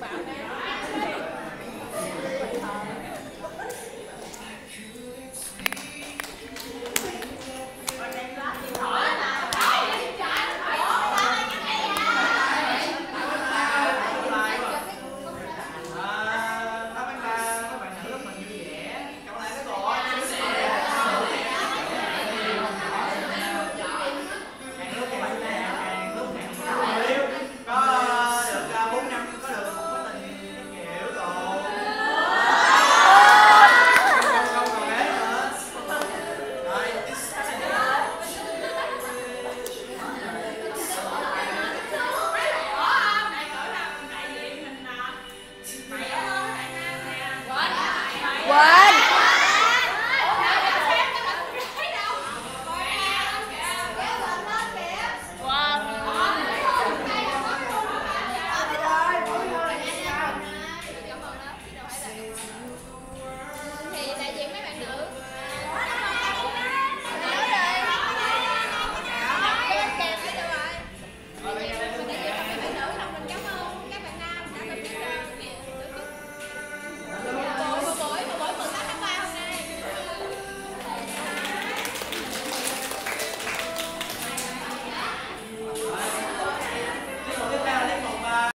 bảo đảm What?